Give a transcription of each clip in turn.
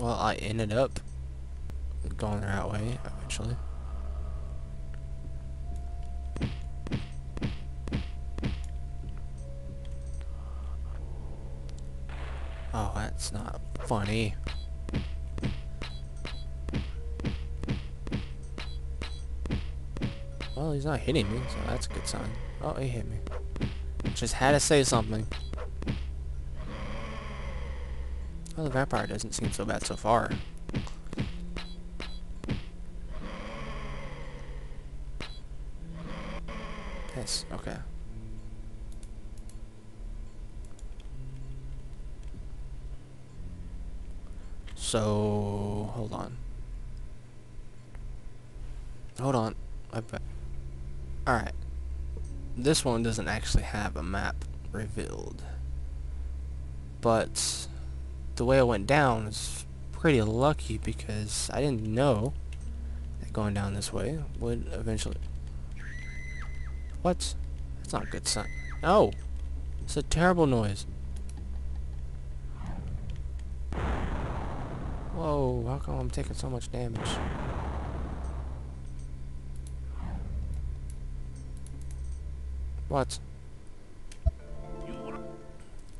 Well, I ended up going the right way eventually. Oh, that's not funny. Well, he's not hitting me, so that's a good sign. Oh, he hit me. Just had to say something. Well, the vampire doesn't seem so bad so far. Yes, okay. So, hold on. Hold on. Alright. This one doesn't actually have a map revealed. But the way it went down is pretty lucky because I didn't know that going down this way would eventually... What? That's not a good sign. No! It's a terrible noise. Whoa, how come I'm taking so much damage? What?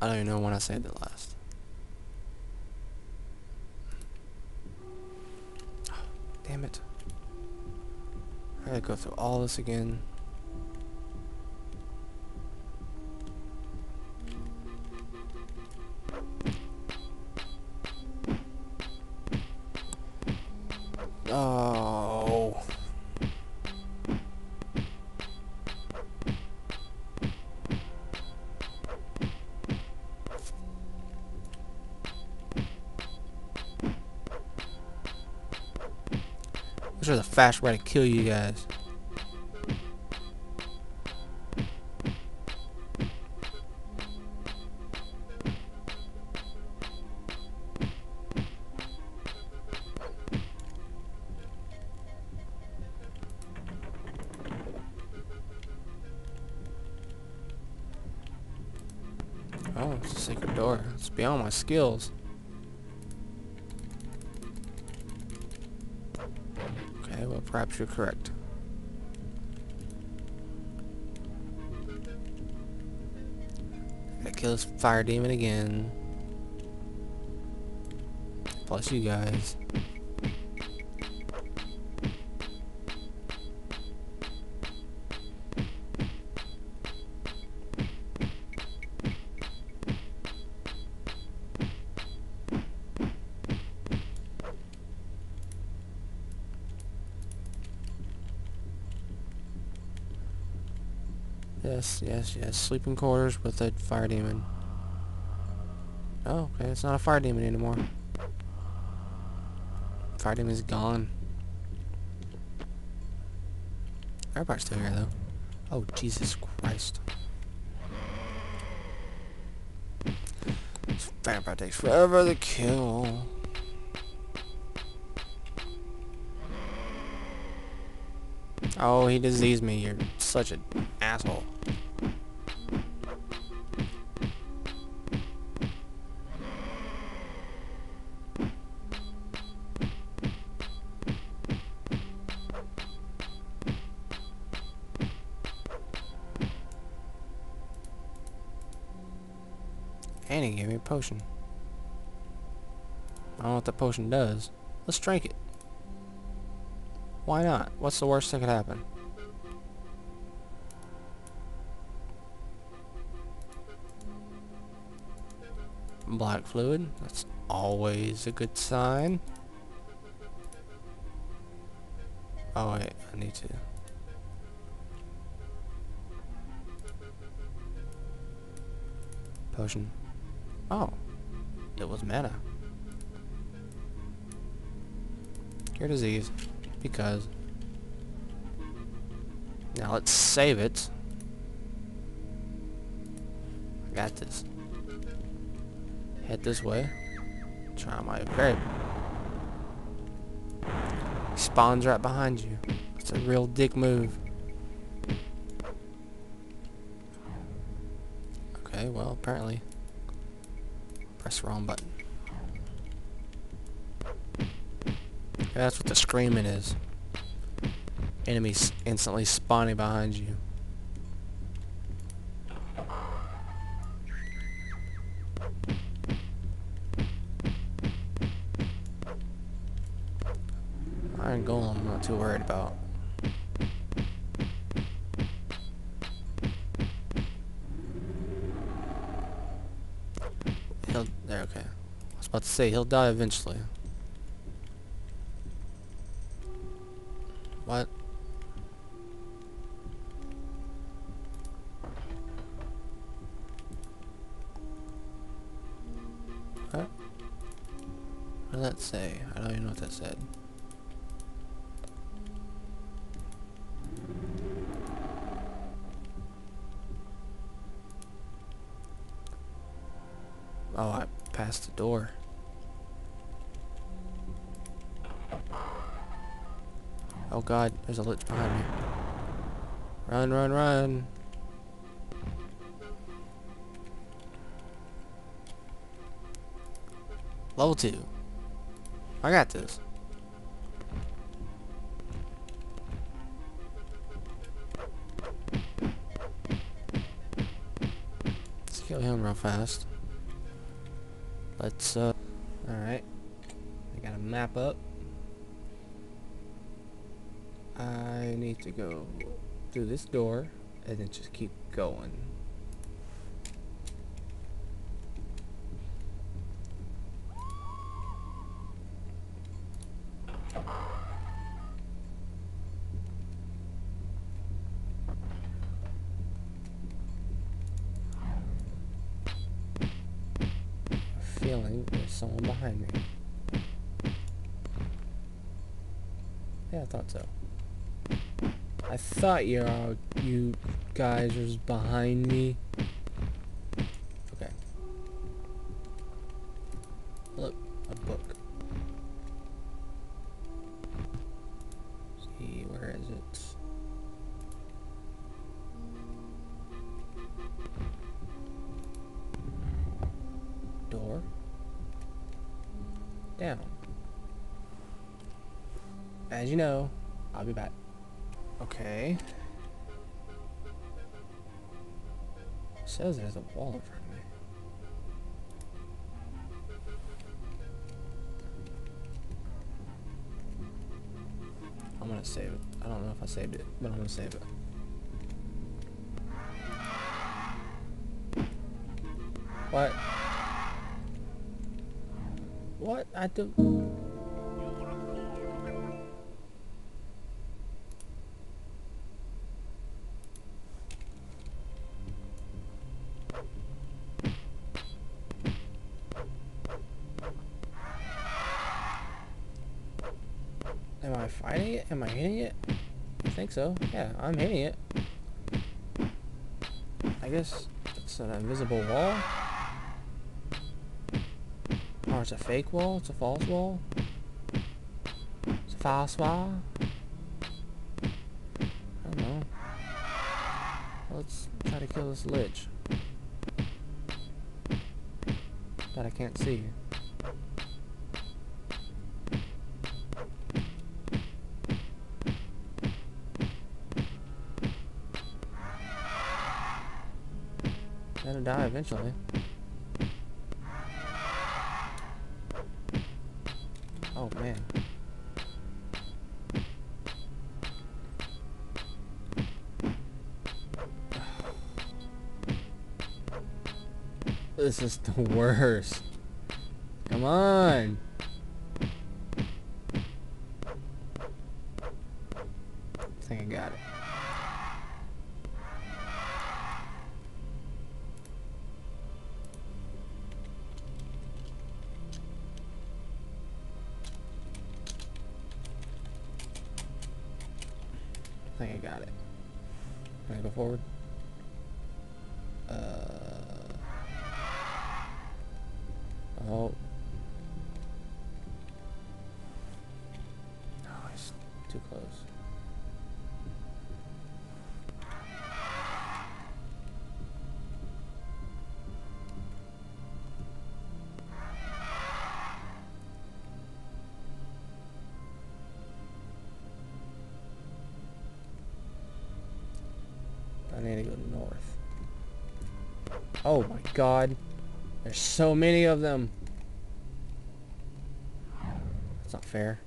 I don't even know when I said it last. Damn it. I gotta go through all this again. This is a fast way to kill you guys. Oh, it's a secret door. It's beyond my skills. Well, perhaps you're correct. That kills fire demon again. Plus you guys. Yes, yes. Sleeping quarters with a fire demon. Oh, okay. It's not a fire demon anymore. Fire demon is gone. Everybody's still here, though. Oh, Jesus Christ. This vampire takes forever to kill. Oh, he diseased me. You're such an asshole. Potion. I don't know what that potion does. Let's drink it. Why not? What's the worst that could happen? Black fluid. That's always a good sign. Oh wait, I need to. Potion. Oh. It was mana. Cure disease. Because. Now let's save it. I got this. Head this way. Try my very... Spawns right behind you. It's a real dick move. Okay, well, apparently. Press wrong button. That's what the screaming is. Enemies instantly spawning behind you. Iron Golem I'm not too worried about. He'll, there, okay. I was about to say, he'll die eventually. What? What? What did that say? I don't even know what that said. Oh, I passed the door. Oh god, there's a lich behind me. Run, run, run. Level 2. I got this. Let's kill him real fast. Let's, uh... Alright. I got a map up. To go through this door and then just keep going. feeling there's someone behind me. Yeah, I thought so. I thought you all, you guys was behind me. Says there's a wall in front of me. I'm gonna save it. I don't know if I saved it, but I'm gonna save it. What? What? I do. Think so. Yeah, I'm hitting it. I guess it's an invisible wall. Or it's a fake wall? It's a false wall? It's a false wall? I don't know. Let's try to kill this lich. That I can't see. Gonna die eventually. Oh man. This is the worst. Come on. Think I got it. Can I go forward? Uh. Oh. Need to go north. Oh my god. There's so many of them. That's not fair.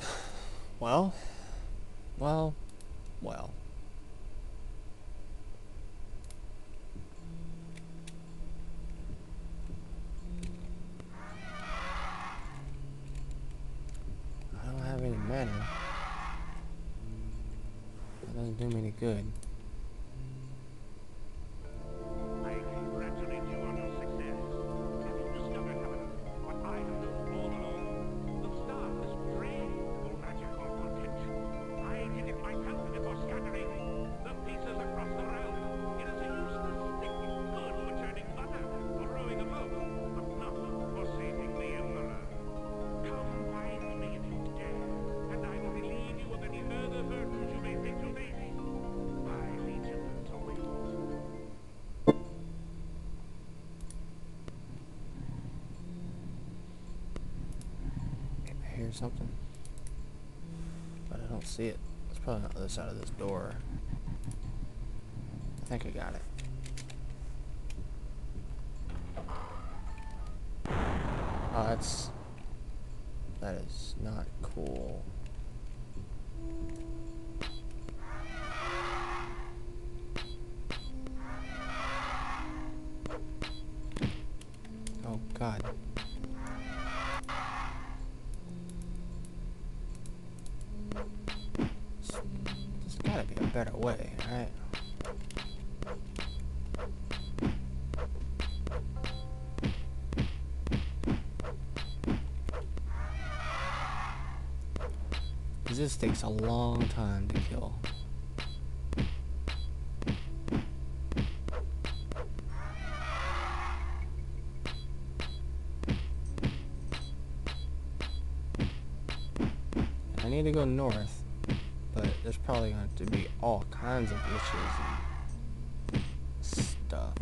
Well, well, well. I don't have any mana. That doesn't do me any good. Something. But I don't see it. It's probably on the other side of this door. I think I got it. Better way, right? Cause this takes a long time to kill. I need to go north, probably going to be all kinds of glitches and stuff.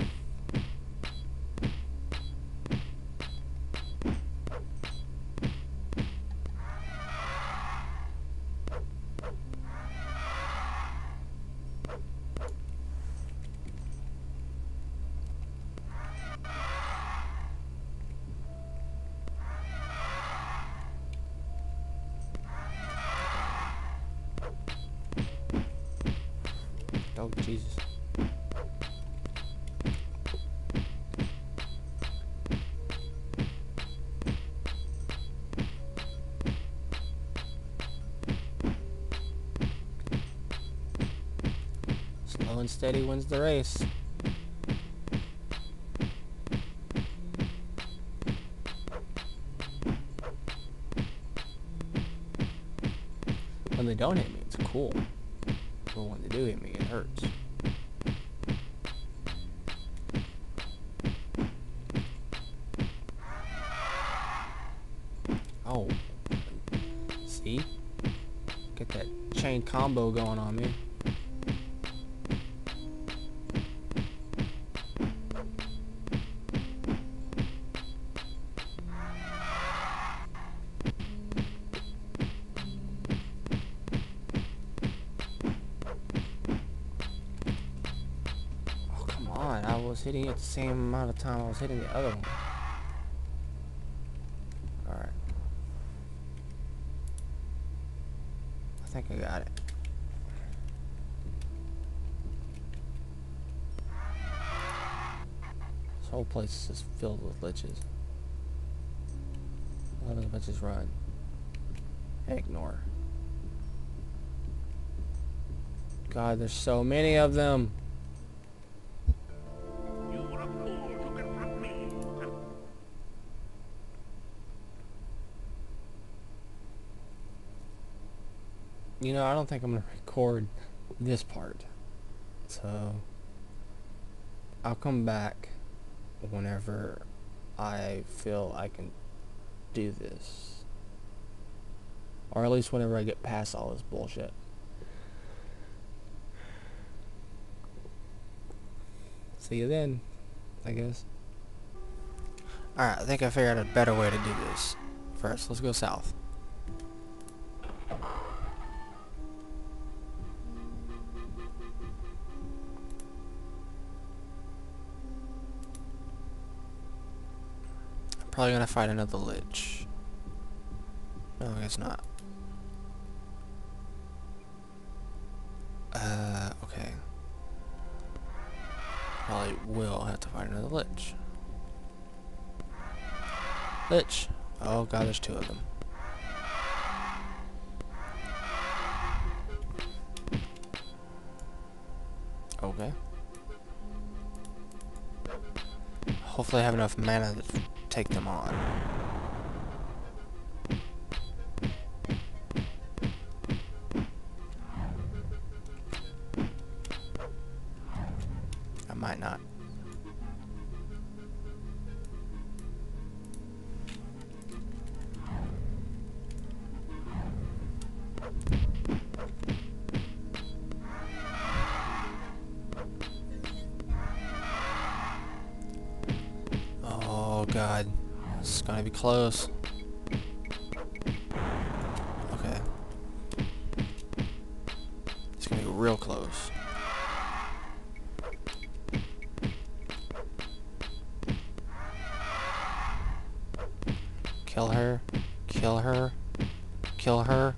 Oh, Jesus. Slow and steady wins the race. When they don't hit me, it's cool. That chain combo going on me. Oh, come on. I was hitting it the same amount of time I was hitting the other one. Alright. I think I got it. This whole place is just filled with liches. Let the bitches run. Ignore. God, there's so many of them. You were a fool to confront me. You know, I don't think I'm gonna record this part. So I'll come back whenever I feel I can do this. Or at least whenever I get past all this bullshit. See you then, I guess. Alright, I think I figured out a better way to do this. First, let's go south. Probably gonna fight another lich. No, I guess not. Uh, okay. Probably will have to fight another lich. Lich! Oh god, there's two of them. Okay. Hopefully I have enough mana take them on. God. This is gonna be close. Okay. It's gonna be real close. Kill her. Kill her. Kill her.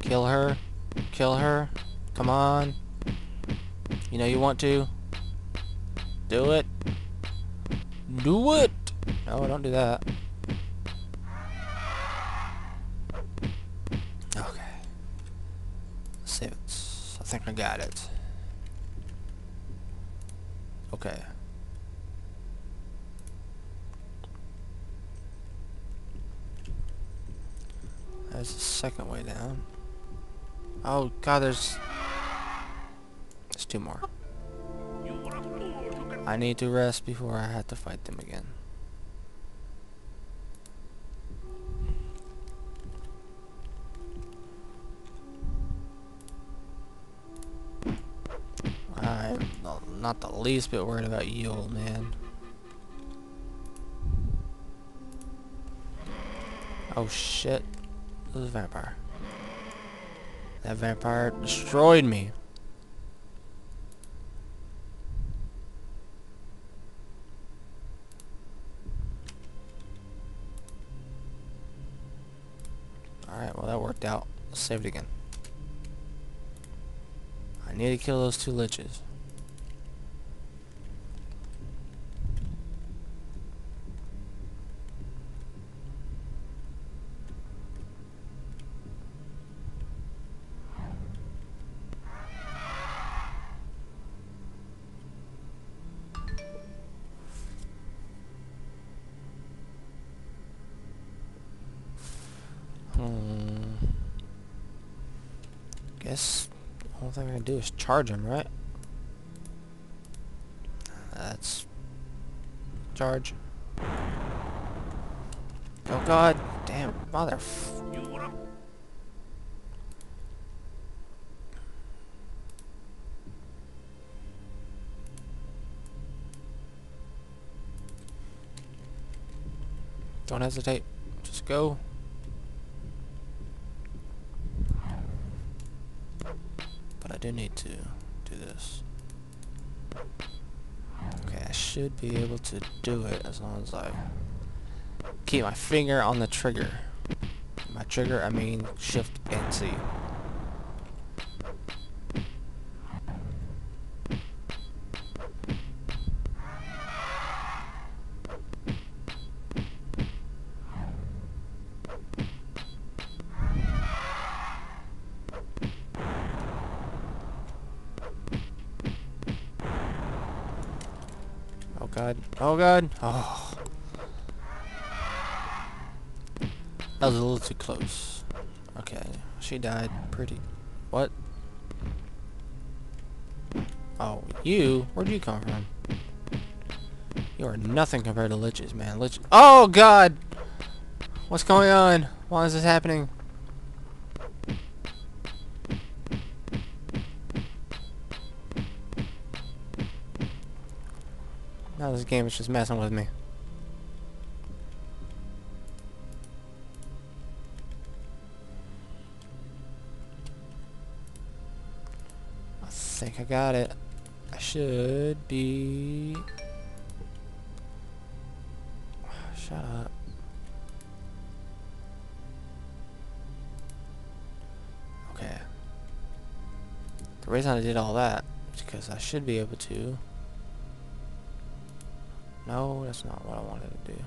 Kill her. Kill her. Come on. You know you want to. Do it. There's the second way down. Oh god, there's... There's two more. A I need to rest before I have to fight them again. I'm not the least bit worried about you, old man. Oh shit. Is a vampire. That vampire destroyed me. Alright, well that worked out. Let's save it again. I need to kill those two liches. Hmm. Guess the only thing I can do is charge him, right? That's charge. Oh god, damn, mother. Don't hesitate. Just go. But I do need to do this. Okay, I should be able to do it as long as I keep my finger on the trigger. My trigger, I mean shift and C. Oh god. Oh god. Oh. That was a little too close. Okay. She died pretty... What? Oh, you? Where'd you come from? You are nothing compared to liches, man. Lich... Oh god! What's going on? Why is this happening? Now this game is just messing with me. I got it. I should be... Shut up. Okay. The reason I did all that is because I should be able to... No, that's not what I wanted to do.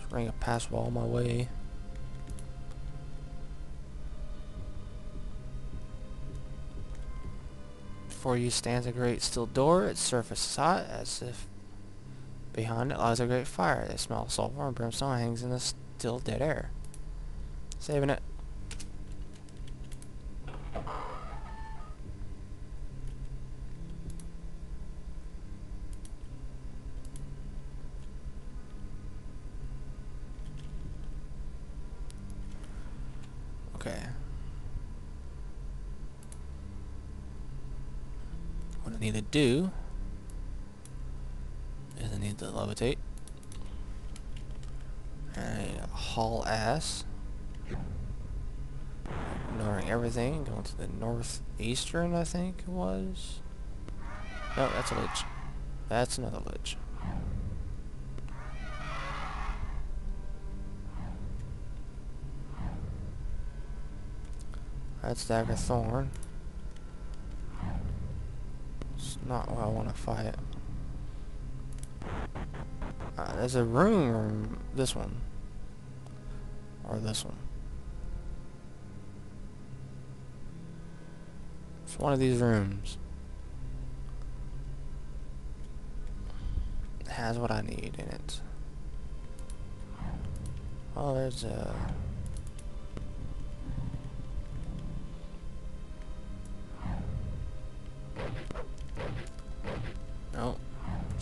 Just ring a pass wall my way. Before you stands a great steel door, its surface is hot, as if behind it lies a great fire. The smell of sulfur and brimstone hangs in the still dead air. Saving it. Okay. What I need to do is I need to levitate. I haul ass. Ignoring everything, going to the northeastern, I think it was. No, that's a lich. That's another lich. That's Jagar Tharn. It's not what I want to fight. Uh, there's a room, room, this one. Or this one. It's one of these rooms. It has what I need in it. Oh, there's a...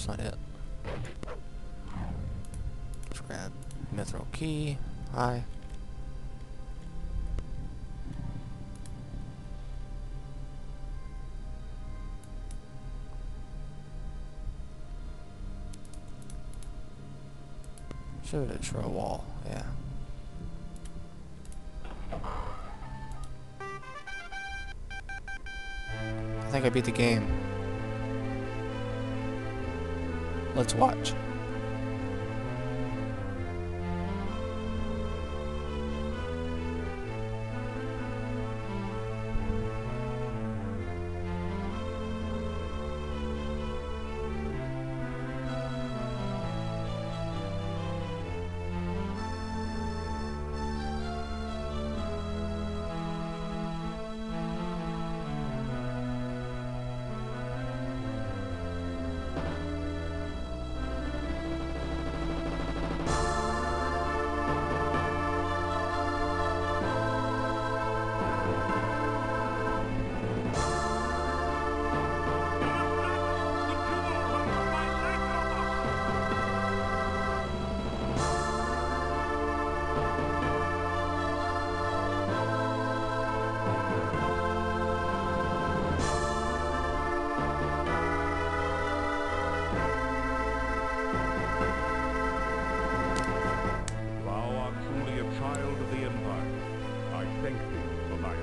that's not it. Let's grab mithril key. Hi. Should have throw a wall, yeah. I think I beat the game. Let's watch.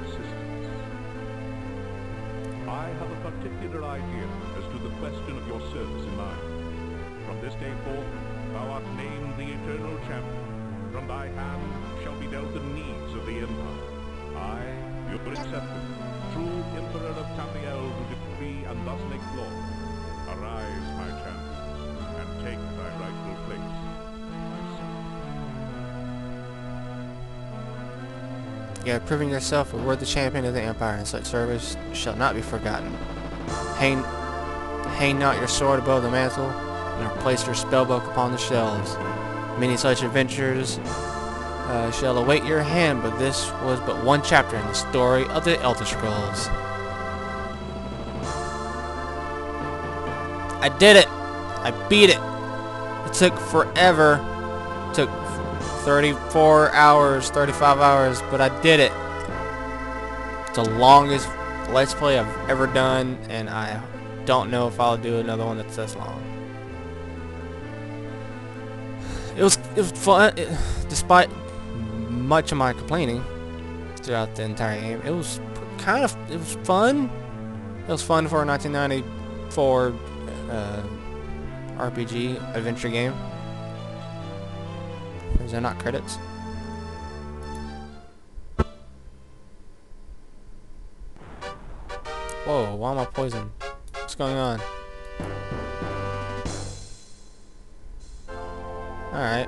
Assistance. I have a particular idea as to the question of your service in mind. From this day forth, thou art named the Eternal Champion. From thy hand shall be dealt the needs of the Empire. I, Uriel Septim, true Emperor of Tamriel, who decree and thus make law. Arise, my champion, and take thy rightful place, You have proven yourself a worthy champion of the Empire, and such service shall not be forgotten. Hang, hang not your sword above the mantle, nor place your spellbook upon the shelves. Many such adventures uh, shall await your hand, but this was but one chapter in the story of the Elder Scrolls. I did it! I beat it! It took forever. It took 34 hours, 35 hours, but I did it. It's the longest Let's Play I've ever done, and I don't know if I'll do another one that's this long. It was it was fun, it, despite much of my complaining throughout the entire game. It was kind of it was fun. It was fun for a 1994 uh, RPG adventure game. They're not credits. Whoa, why am I poisoned? What's going on? Alright.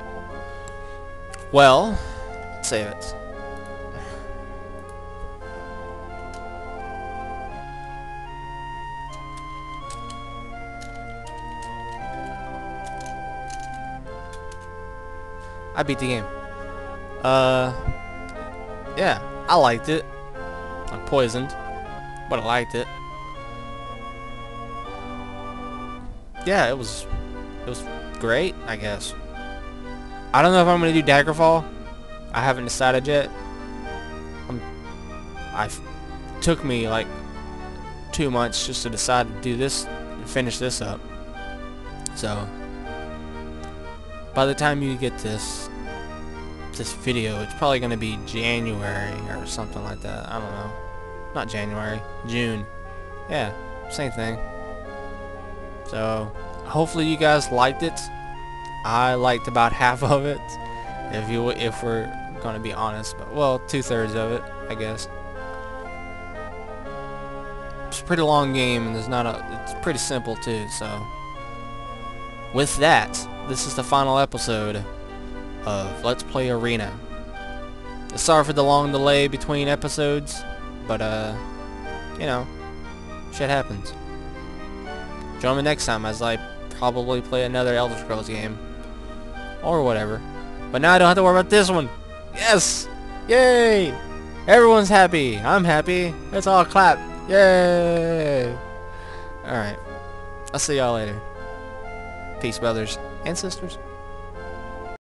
Well, save it. I beat the game. Uh, yeah, I liked it. I'm poisoned, but I liked it. Yeah, it was, it was great, I guess. I don't know if I'm gonna do Daggerfall. I haven't decided yet. I'm, I took me like two months just to decide to do this, and finish this up. So, by the time you get this this video, it's probably going to be January or something like that. I don't know. Not January. June. Yeah, same thing. So, hopefully you guys liked it. I liked about half of it, if you if we're going to be honest. But well, two thirds of it, I guess. It's a pretty long game, and there's not a. It's pretty simple too. So, with that, this is the final episode of Let's Play Arena. Sorry for the long delay between episodes, but uh, you know, shit happens. Join me next time as I probably play another Elder Scrolls game. Or whatever. But now I don't have to worry about this one. Yes! Yay! Everyone's happy. I'm happy. Let's all clap. Yay! Alright. I'll see y'all later. Peace, brothers and sisters.